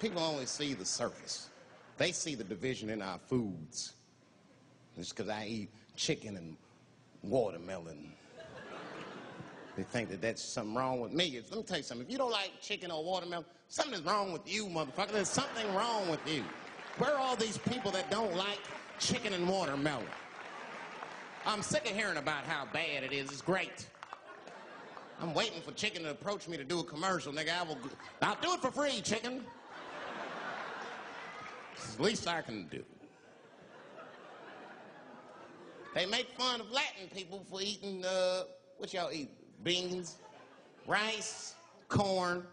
people only see the surface. They see the division in our foods. Just because I eat chicken and watermelon. They think that that's something wrong with me. Let me tell you something. If you don't like chicken or watermelon, something's wrong with you, motherfucker. There's something wrong with you. Where are all these people that don't like chicken and watermelon? I'm sick of hearing about how bad it is. It's great. I'm waiting for chicken to approach me to do a commercial, nigga. I will. I'll do it for free, chicken. It's the least I can do. They make fun of Latin people for eating, uh, what y'all eat? Beans, rice, corn.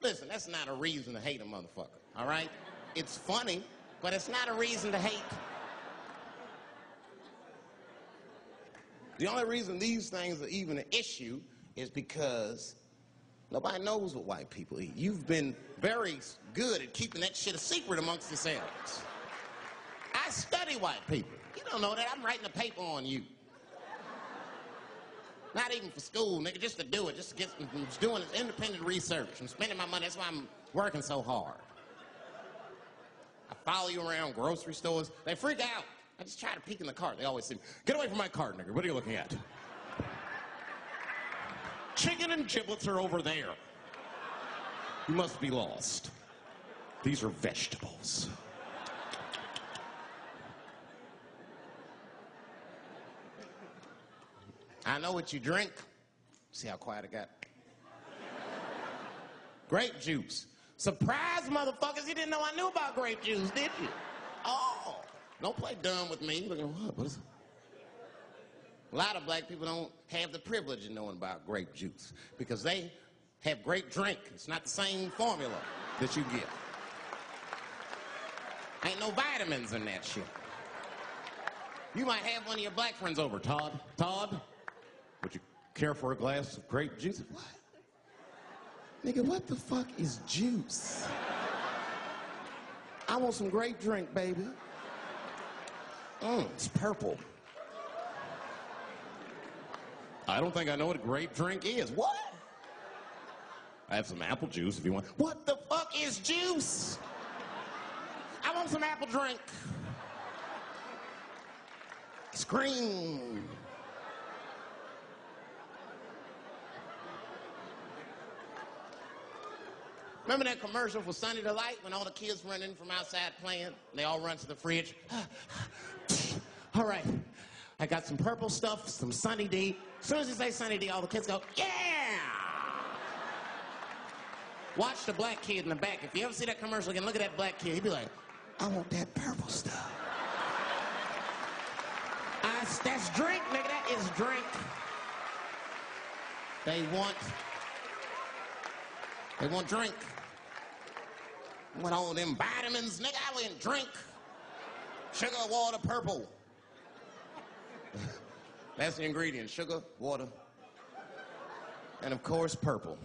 Listen, that's not a reason to hate a motherfucker, all right? It's funny, but it's not a reason to hate. The only reason these things are even an issue is because nobody knows what white people eat. You've been very good at keeping that shit a secret amongst yourselves. I study white people. You don't know that. I'm writing a paper on you. Not even for school, nigga, just to do it, just to get I'm just doing this independent research. I'm spending my money. That's why I'm working so hard. I follow you around grocery stores. They freak out. I just try to peek in the cart. They always say, get away from my cart, nigga. What are you looking at? Chicken and giblets are over there. You must be lost. These are vegetables. I know what you drink. See how quiet I got? grape juice. Surprise, motherfuckers! You didn't know I knew about grape juice, did you? Oh, don't play dumb with me. Look at what? What is? A lot of black people don't have the privilege of knowing about grape juice because they have grape drink. It's not the same formula that you get. Ain't no vitamins in that shit. You might have one of your black friends over, Todd. Todd, would you care for a glass of grape juice? What? Nigga, what the fuck is juice? I want some grape drink, baby. Mmm, it's purple. I don't think I know what a grape drink is. What? I have some apple juice if you want. What the fuck is juice? I want some apple drink. Scream. Remember that commercial for Sunny Delight when all the kids run in from outside playing? They all run to the fridge. all right, I got some purple stuff, some Sunny D. As soon as you say Sunny D, all the kids go, yeah! Watch the black kid in the back. If you ever see that commercial again, look at that black kid. He'd be like, I want that purple stuff. I, that's drink, nigga. That is drink. They want, they want drink. I Want all them vitamins, nigga. I went drink. Sugar, water, purple. That's the ingredient. Sugar, water, and of course, purple.